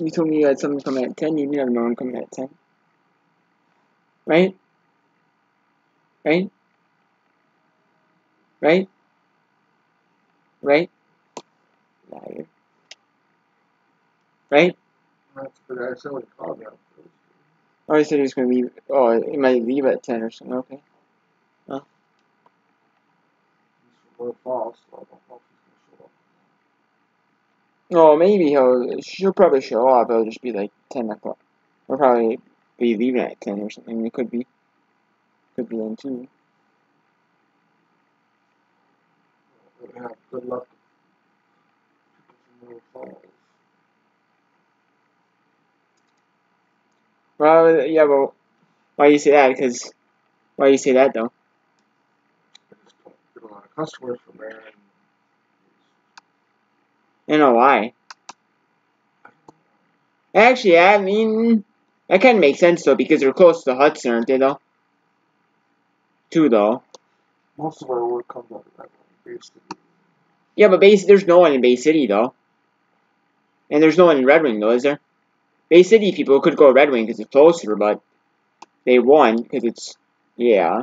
You told me you had something coming at 10, you didn't have no coming at 10. Right? Right? Right? Right? Liar. Right? That's good. I called. Oh, I said he was gonna leave. Oh, he might leave at 10 or something. Okay. We're false. So I don't know if he's gonna Oh, maybe he'll. She'll probably show up. It'll just be like 10 o'clock. We'll probably be leaving at 10 or something. It could be. Could be too. show. Yeah, good luck. Well, yeah, but why you say that? Because why you say that though? Get a lot of customers from there. Don't know why. Actually, I mean, that kind of makes sense though because they're close to the Hudson, aren't they though? Too though. most of our work comes out of that one, basically. Yeah, but Bay, there's no one in Bay City though, and there's no one in Red Wing though, is there? Bay City people could go Red Wing because it's closer, but they won because it's yeah.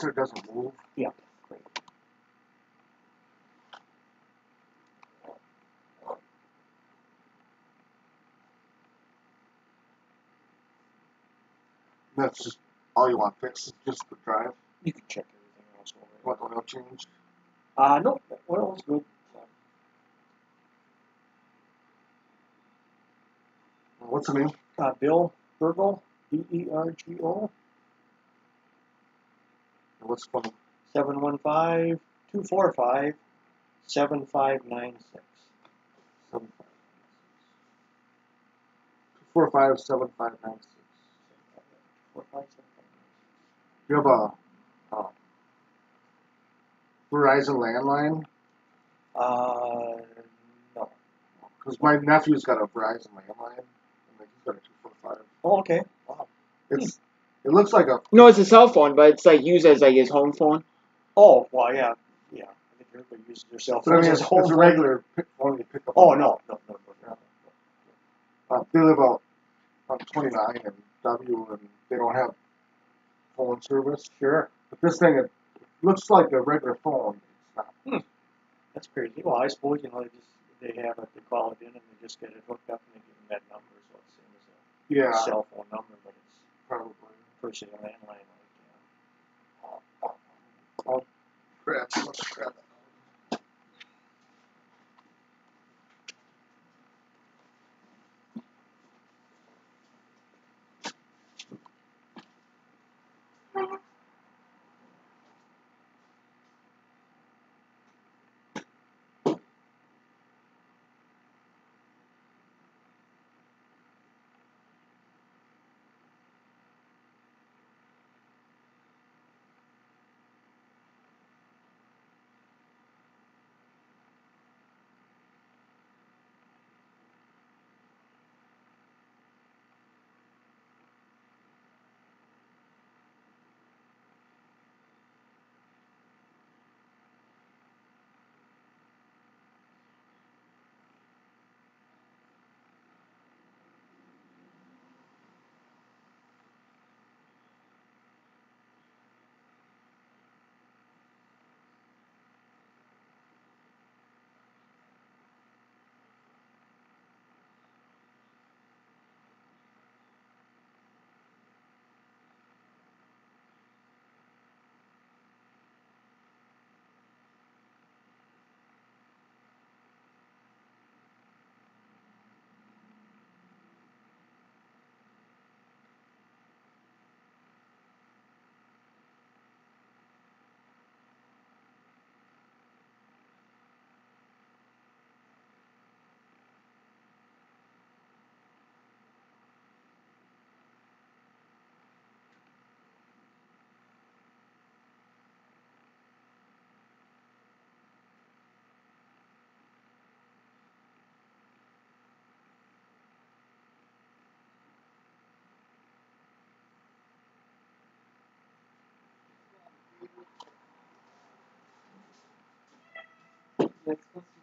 said it doesn't move. Yeah. Great. That's just all you want fixed is just the drive. You can check everything else over. You want the oil change? Uh, no, that oil is good. What's the name? Uh, Bill Bergo, B R G O, And What's the phone? seven one five two four five seven five nine six. Seven five. Two four five seven five nine six. Four five seven Do you have a, uh Verizon landline? Uh, no. Because my nephew's got a Verizon landline, and like he's got a two four five. Oh, okay. Wow. It's it looks like a No, it's a cell phone, but it's like used as like his home phone. Oh, well, yeah, yeah. I think everybody uses their cell but I mean as it's, it's a regular phone you pick up. Oh no, no, no, no, no. Uh, they live out on 29 and W, and they don't have phone service. Sure. But this thing, it looks like a regular phone. It's not. That's crazy. Well, I suppose you know they just they have it. They call it in and they just get it hooked up and they give them that number, so it's the same as Yeah, cell phone number, but it's probably. Per se a landline. Like, Crap, let's that's possible.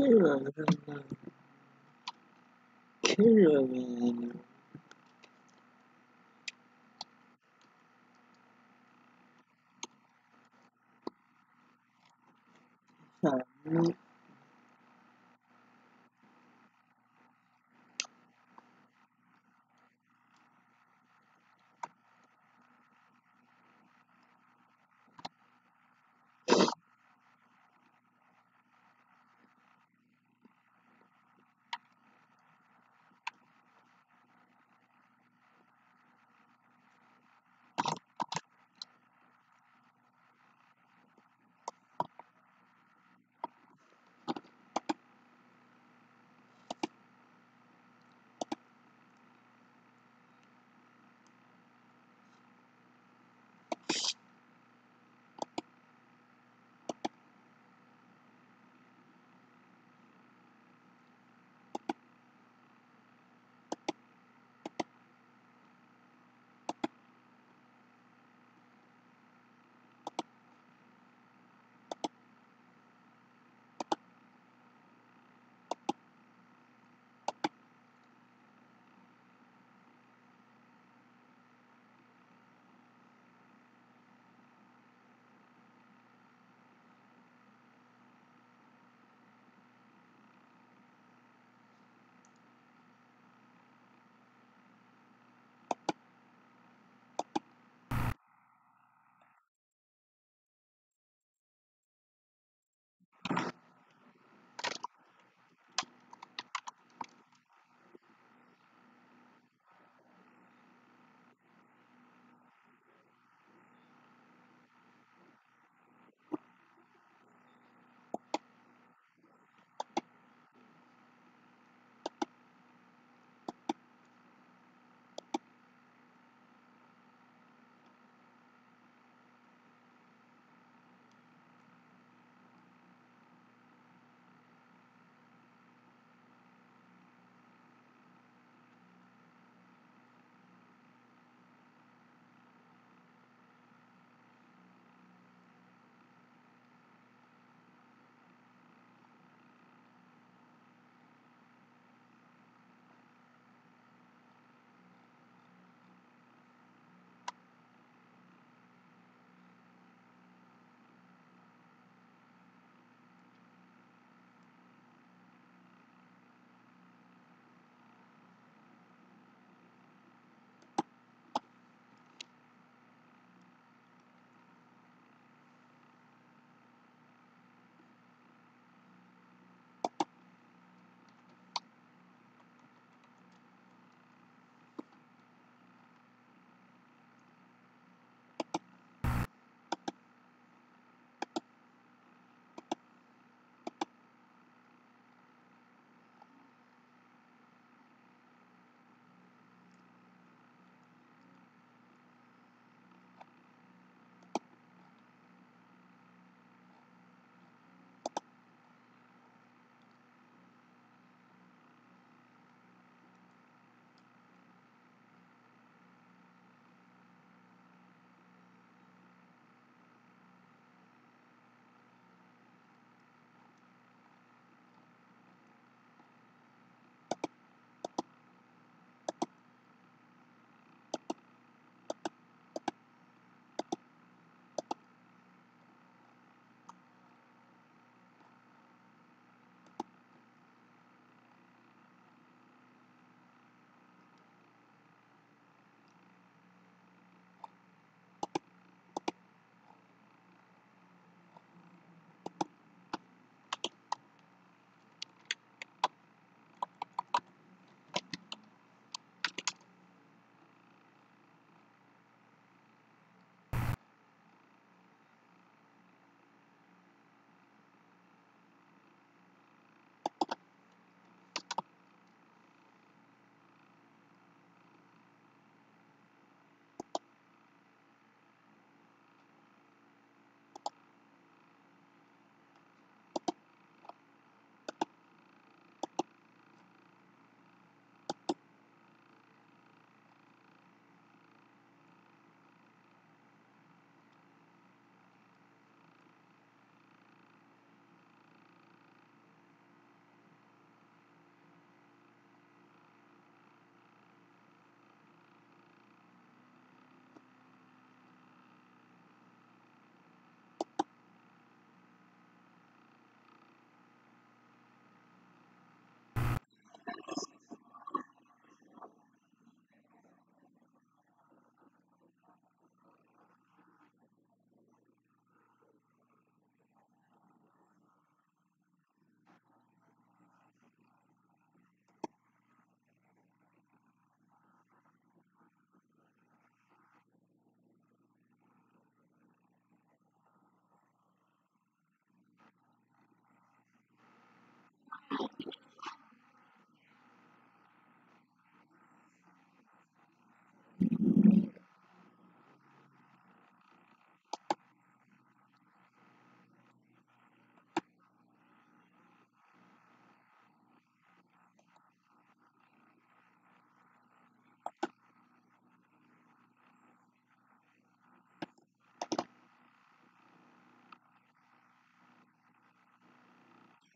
Caravan. Caravan. Um,